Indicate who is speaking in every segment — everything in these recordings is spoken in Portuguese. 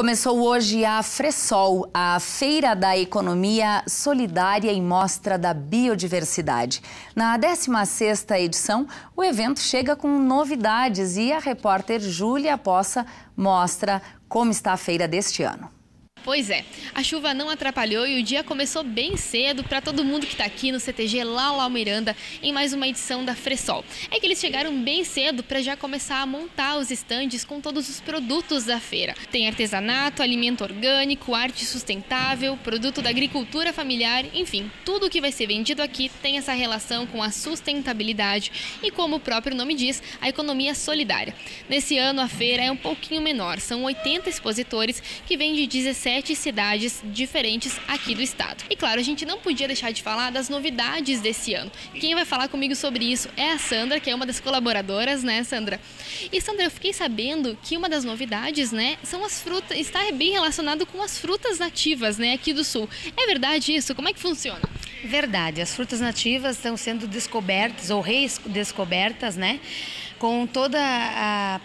Speaker 1: Começou hoje a Fresol, a Feira da Economia Solidária e Mostra da Biodiversidade. Na 16ª edição, o evento chega com novidades e a repórter Júlia Poça mostra como está a feira deste ano.
Speaker 2: Pois é, a chuva não atrapalhou e o dia começou bem cedo para todo mundo que está aqui no CTG Lau Miranda em mais uma edição da Fresol. É que eles chegaram bem cedo para já começar a montar os estandes com todos os produtos da feira. Tem artesanato, alimento orgânico, arte sustentável, produto da agricultura familiar, enfim, tudo o que vai ser vendido aqui tem essa relação com a sustentabilidade e, como o próprio nome diz, a economia solidária. Nesse ano a feira é um pouquinho menor, são 80 expositores que vêm de 17 sete cidades diferentes aqui do estado. E claro, a gente não podia deixar de falar das novidades desse ano. Quem vai falar comigo sobre isso é a Sandra, que é uma das colaboradoras, né, Sandra? E Sandra, eu fiquei sabendo que uma das novidades, né, são as frutas, está bem relacionado com as frutas nativas, né, aqui do sul. É verdade isso? Como é que funciona?
Speaker 3: Verdade, as frutas nativas estão sendo descobertas ou redescobertas, né, com toda a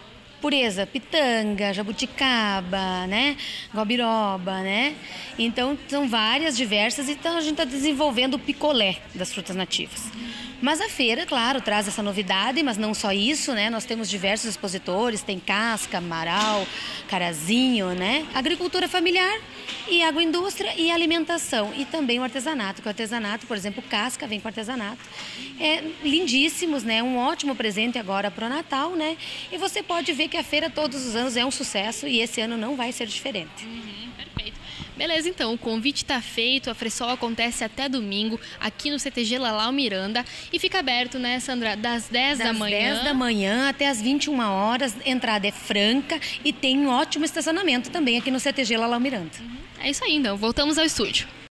Speaker 3: pureza, pitanga, jabuticaba, né, gobiroba, né? Então são várias, diversas, então a gente está desenvolvendo o picolé das frutas nativas. Mas a feira, claro, traz essa novidade, mas não só isso, né? Nós temos diversos expositores, tem casca, amaral, carazinho, né? Agricultura familiar e agroindústria e alimentação. E também o artesanato, que o artesanato, por exemplo, casca vem com artesanato. É lindíssimos, né? Um ótimo presente agora para o Natal, né? E você pode ver que a feira todos os anos é um sucesso e esse ano não vai ser diferente.
Speaker 2: Uhum, perfeito. Beleza, então, o convite está feito, a Fressol acontece até domingo aqui no CTG Lalau Miranda e fica aberto, né, Sandra, das 10
Speaker 3: das
Speaker 2: da manhã.
Speaker 3: 10 da manhã até as 21 horas, entrada é franca e tem um ótimo estacionamento também aqui no CTG Lalau Miranda.
Speaker 2: Uhum. É isso aí, então, voltamos ao estúdio.